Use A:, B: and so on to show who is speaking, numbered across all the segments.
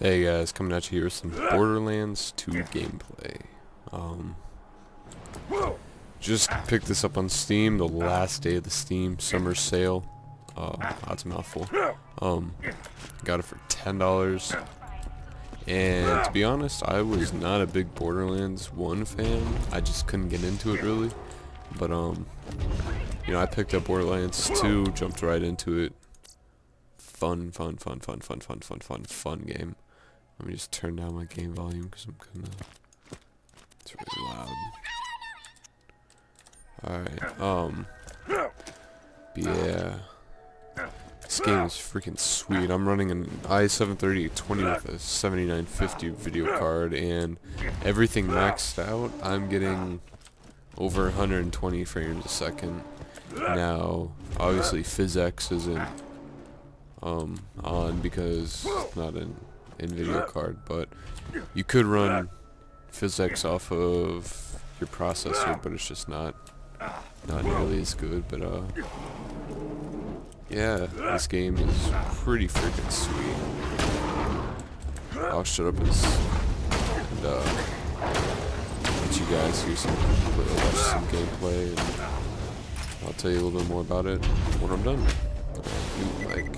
A: Hey guys, coming at you here with some Borderlands 2 gameplay. Um, just picked this up on Steam, the last day of the Steam summer sale. Uh, that's a mouthful. Um, got it for $10. And to be honest, I was not a big Borderlands 1 fan. I just couldn't get into it really. But, um, you know, I picked up Borderlands 2, jumped right into it. Fun, fun, fun, fun, fun, fun, fun, fun, fun game. Let me just turn down my game volume because I'm kinda... It's really loud. Alright, um... Yeah... This game is freaking sweet. I'm running an i7-3820 with a 7950 video card and everything maxed out. I'm getting over 120 frames a second. Now, obviously PhysX isn't um, on because it's not an NVIDIA card, but you could run PhysX off of your processor, but it's just not not nearly as good. But uh, yeah, this game is pretty freaking sweet. I'll shut up and, and uh, let you guys hear some, watch some gameplay, and I'll tell you a little bit more about it when I'm done. Uh,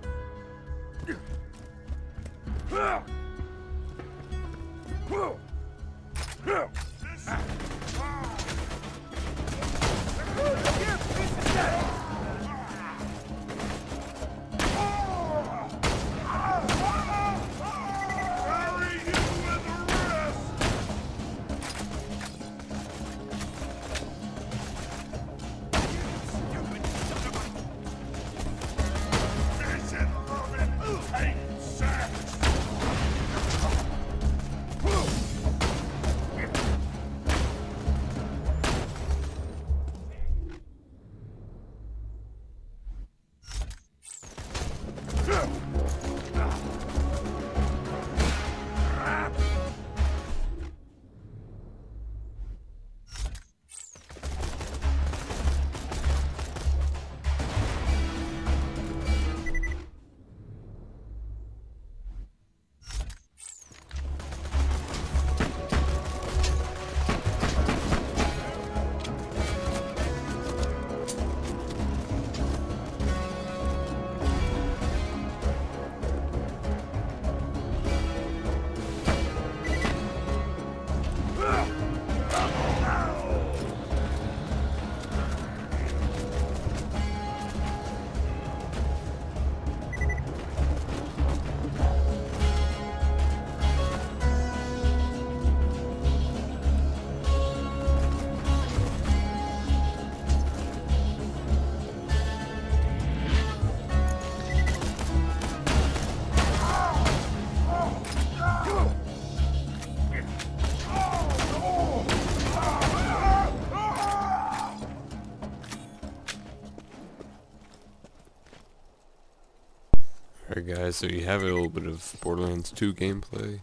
A: Alright guys, so you have a little bit of Borderlands 2 gameplay.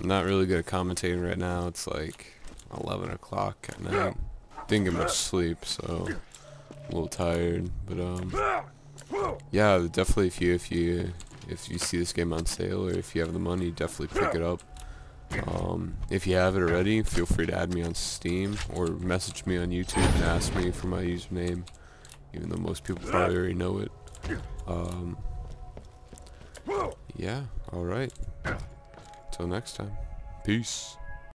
A: I'm not really good at commentating right now, it's like 11 o'clock at night. Didn't get much sleep, so a little tired, but um, yeah, definitely if you if you if you see this game on sale or if you have the money, definitely pick it up. Um, if you have it already, feel free to add me on Steam or message me on YouTube and ask me for my username, even though most people probably already know it. Um, yeah, alright. Till next time. Peace.